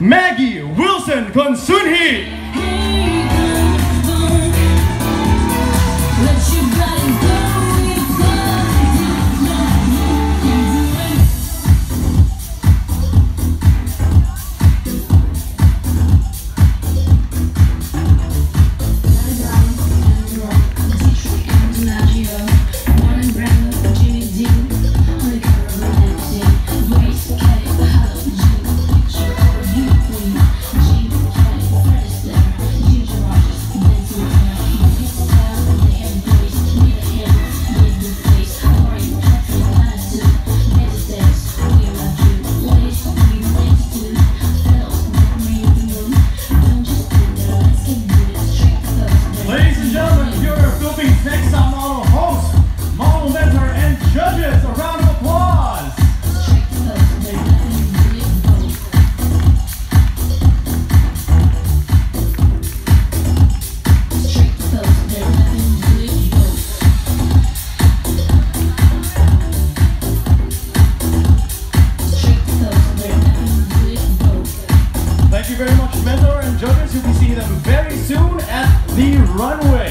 Maggie Wilson Consunji. Ladies and gentlemen, your Philippines Next Top Model host, model mentor, and judges. A round of applause. Thank you very much, mentor and judges. You'll be seeing them very soon the runway.